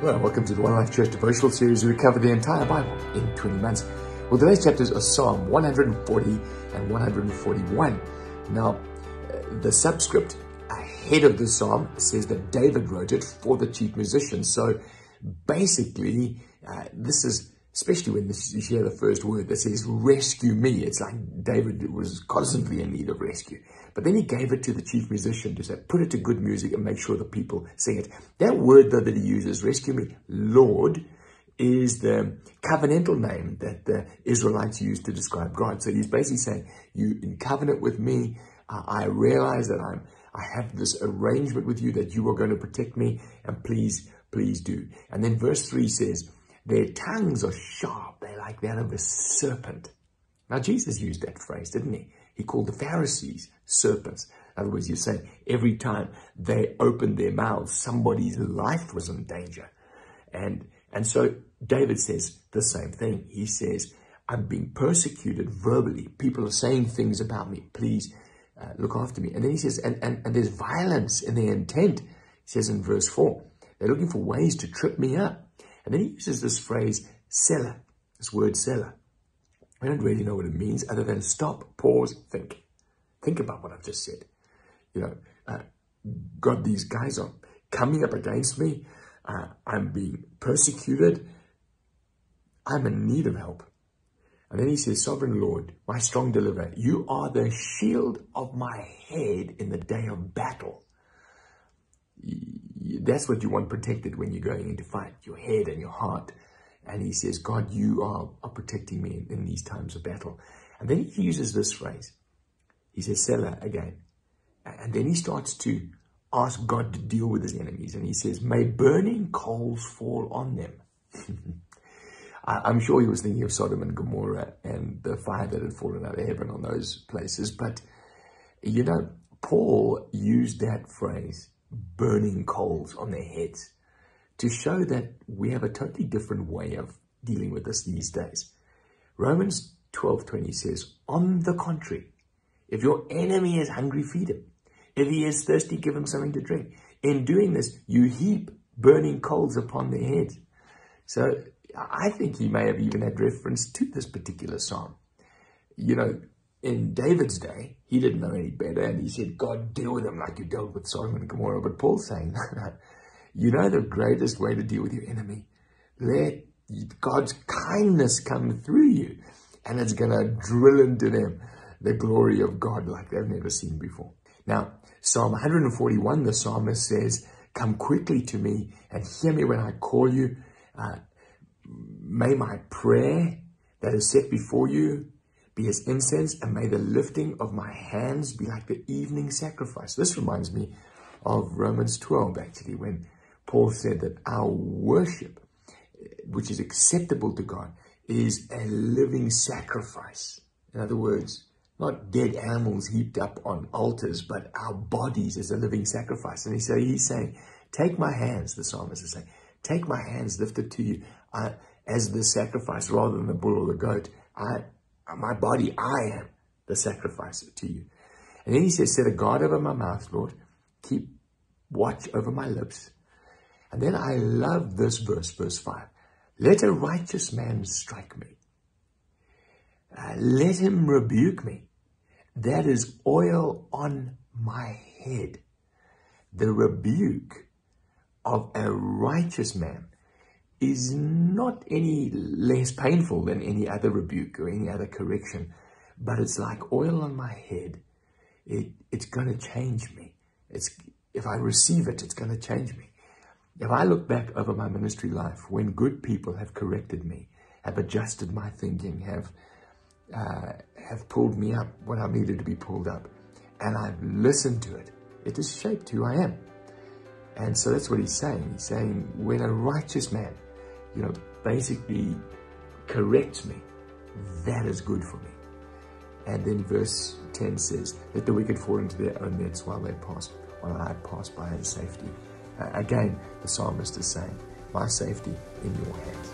Well, welcome to the One Life Church devotional series. We cover the entire Bible in 20 months. Well, today's chapters are Psalm 140 and 141. Now, uh, the subscript ahead of the psalm says that David wrote it for the chief musician. So basically, uh, this is especially when this, you hear the first word that says, rescue me. It's like David was constantly in need of rescue. But then he gave it to the chief musician to say, put it to good music and make sure the people sing it. That word, though, that he uses, rescue me, Lord, is the covenantal name that the Israelites used to describe God. So he's basically saying, you in covenant with me, uh, I realize that I'm, I have this arrangement with you that you are going to protect me and please, please do. And then verse three says, their tongues are sharp. They're like that of a serpent. Now, Jesus used that phrase, didn't he? He called the Pharisees serpents. In other words, you're saying every time they opened their mouths, somebody's life was in danger. And, and so David says the same thing. He says, I'm being persecuted verbally. People are saying things about me. Please uh, look after me. And then he says, and, and, and there's violence in their intent. He says in verse 4, they're looking for ways to trip me up. And then he uses this phrase, selah, this word selah. We don't really know what it means other than stop, pause, think. Think about what I've just said. You know, uh, God, these guys are coming up against me. Uh, I'm being persecuted. I'm in need of help. And then he says, Sovereign Lord, my strong deliverer, you are the shield of my head in the day of battle that's what you want protected when you're going into fight, your head and your heart. And he says, God, you are, are protecting me in, in these times of battle. And then he uses this phrase. He says, Selah again. And then he starts to ask God to deal with his enemies. And he says, may burning coals fall on them. I'm sure he was thinking of Sodom and Gomorrah and the fire that had fallen out of heaven on those places. But, you know, Paul used that phrase burning coals on their heads to show that we have a totally different way of dealing with this these days. Romans 12:20 says, "On the contrary, if your enemy is hungry, feed him. If he is thirsty, give him something to drink. In doing this, you heap burning coals upon their heads." So I think he may have even had reference to this particular psalm. You know, in David's day, he didn't know any better, and he said, God, deal with them like you dealt with Sodom and Gomorrah. But Paul's saying, you know the greatest way to deal with your enemy? Let God's kindness come through you, and it's going to drill into them the glory of God like they've never seen before. Now, Psalm 141, the psalmist says, Come quickly to me and hear me when I call you. Uh, may my prayer that is set before you be as incense, and may the lifting of my hands be like the evening sacrifice. This reminds me of Romans 12, actually, when Paul said that our worship, which is acceptable to God, is a living sacrifice. In other words, not dead animals heaped up on altars, but our bodies as a living sacrifice. And he say, he's saying, take my hands, the psalmist is saying, take my hands lifted to you uh, as the sacrifice rather than the bull or the goat. I, my body, I am the sacrifice to you. And then he says, set a guard over my mouth, Lord. Keep watch over my lips. And then I love this verse, verse 5. Let a righteous man strike me. Uh, let him rebuke me. That is oil on my head. The rebuke of a righteous man is not any less painful than any other rebuke or any other correction, but it's like oil on my head. It, it's going to change me. It's, if I receive it, it's going to change me. If I look back over my ministry life, when good people have corrected me, have adjusted my thinking, have uh, have pulled me up when I needed to be pulled up, and I've listened to it, it has shaped who I am. And so that's what he's saying. He's saying, when a righteous man you know, basically corrects me, that is good for me. And then verse 10 says, Let the wicked fall into their own nets while they pass, while I pass by in safety. Uh, again, the psalmist is saying, My safety in your hands.